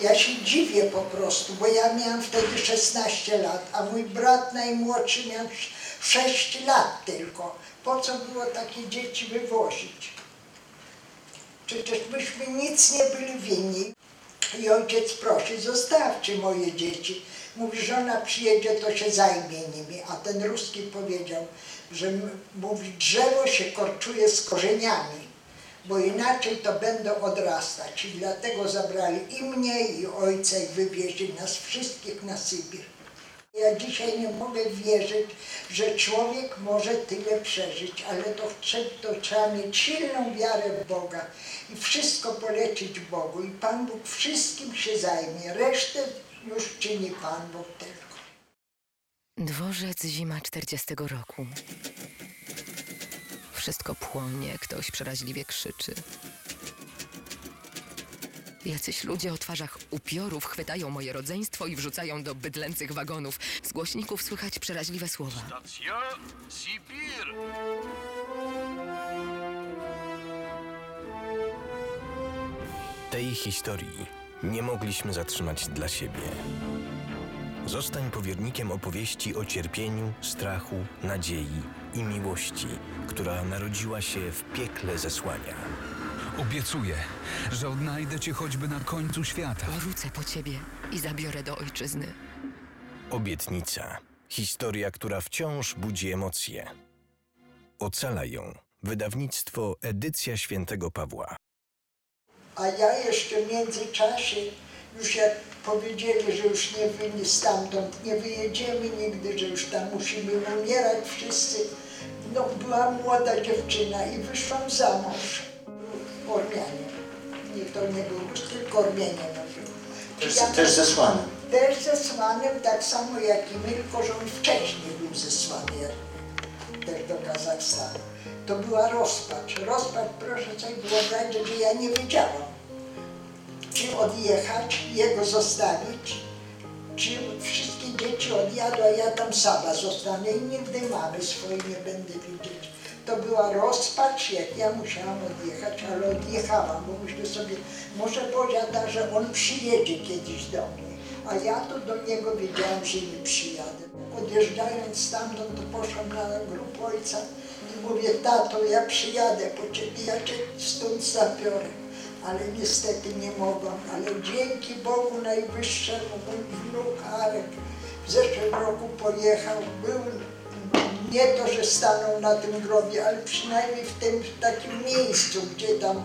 Ja się dziwię po prostu, bo ja miałam wtedy 16 lat, a mój brat najmłodszy miał 6 lat tylko. Po co było takie dzieci wywozić? Przecież myśmy nic nie byli winni. I ojciec prosi, zostawcie moje dzieci. Mówi, żona przyjedzie, to się zajmie nimi. A ten ruski powiedział, że mówi, drzewo się korczuje z korzeniami, bo inaczej to będą odrastać. I dlatego zabrali i mnie, i ojca, i wywieźli nas wszystkich na Sybir. Ja dzisiaj nie mogę wierzyć, że człowiek może tyle przeżyć, ale to, to trzeba mieć silną wiarę w Boga i wszystko polecić Bogu. I Pan Bóg wszystkim się zajmie. Resztę już czyni Pan Bóg tylko. Dworzec zima 40 roku. Wszystko płonie, ktoś przeraźliwie krzyczy. Jacyś ludzie o twarzach upiorów chwytają moje rodzeństwo i wrzucają do bydlęcych wagonów. Z głośników słychać przeraźliwe słowa. Stacja Sibir. Tej historii nie mogliśmy zatrzymać dla siebie. Zostań powiernikiem opowieści o cierpieniu, strachu, nadziei i miłości, która narodziła się w piekle zesłania. Obiecuję, że odnajdę cię choćby na końcu świata. Wrócę po ciebie i zabiorę do ojczyzny. Obietnica. Historia, która wciąż budzi emocje. Ocala ją wydawnictwo Edycja Świętego Pawła. A ja jeszcze w międzyczasie, już jak powiedzieli, że już nie wy, stamtąd nie wyjedziemy nigdy, że już tam musimy umierać wszyscy, no była młoda dziewczyna i wyszłam za mąż. Ormianie. Nie, to nie był tylko Ormianie mówił. Też, Ja- też zesłany. Też zesłanym, tak samo jak i my, tylko że on wcześniej był zesłany też do Kazachstanu. To była rozpacz. Rozpacz, proszę sobie wyobrazić, że ja nie wiedziałam, czy odjechać, jego zostawić, czy wszystkie dzieci odjadą, a ja tam sama zostanę i nigdy mamy swojej nie będę widzieć. To była rozpacz, jak ja musiałam odjechać, ale odjechałam, bo myślę sobie, może powiada, że on przyjedzie kiedyś do mnie. A ja to do niego wiedziałam, że nie przyjadę. Odjeżdżając stamtąd, to poszłam na grób ojca i mówię, tato, ja przyjadę po ciebie, ja cię stąd zabiorę. Ale niestety nie mogłam, ale dzięki Bogu Najwyższemu mój wnuk Arek w zeszłym roku pojechał, był nie to, że stanął na tym grobie, ale przynajmniej w tym takim miejscu, gdzie tam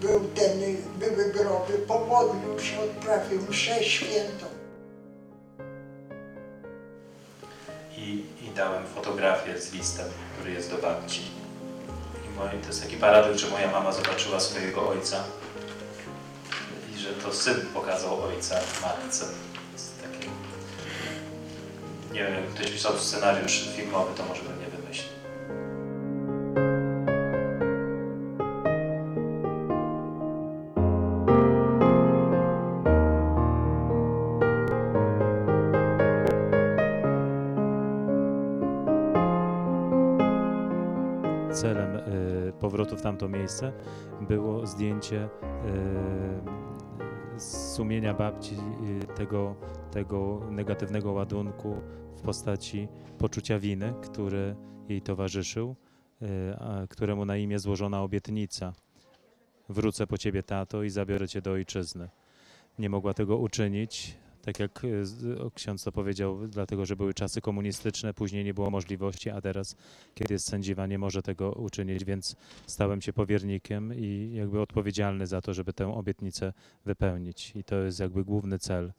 był ten, były groby, pomodlił się, odprawił mszę świętą. I, I dałem fotografię z listem, który jest do babci. I moi, to jest taki paradoks, że moja mama zobaczyła swojego ojca że to syn pokazał ojca matce. Jest takie... Nie wiem, jak ktoś pisał scenariusz filmowy, to może bym nie wymyślił. celem y, powrotu w tamto miejsce było zdjęcie y, z sumienia babci y, tego, tego negatywnego ładunku w postaci poczucia winy, który jej towarzyszył, y, któremu na imię złożona obietnica. Wrócę po ciebie, tato, i zabiorę cię do ojczyzny. Nie mogła tego uczynić, tak jak y, ksiądz to powiedział, dlatego że były czasy komunistyczne, później nie było możliwości, a teraz, kiedy jest sędziwa, nie może tego uczynić, więc stałem się powiernikiem i jakby odpowiedzialny za to, żeby tę obietnicę wypełnić. I to jest jakby główny cel.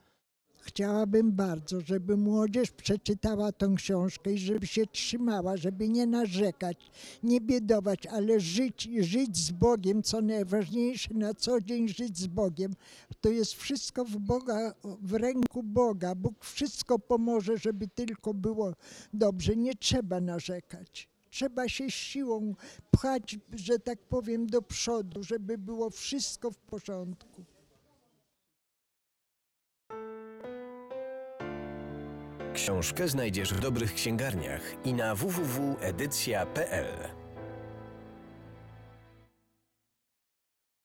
Chciałabym bardzo, żeby młodzież przeczytała tą książkę i żeby się trzymała, żeby nie narzekać, nie biedować, ale żyć żyć z Bogiem, co najważniejsze, na co dzień żyć z Bogiem. To jest wszystko w Boga, w ręku Boga. Bóg wszystko pomoże, żeby tylko było dobrze. Nie trzeba narzekać. Trzeba się siłą pchać, że tak powiem, do przodu, żeby było wszystko w porządku. Książkę znajdziesz w dobrych księgarniach i na www.edycja.pl.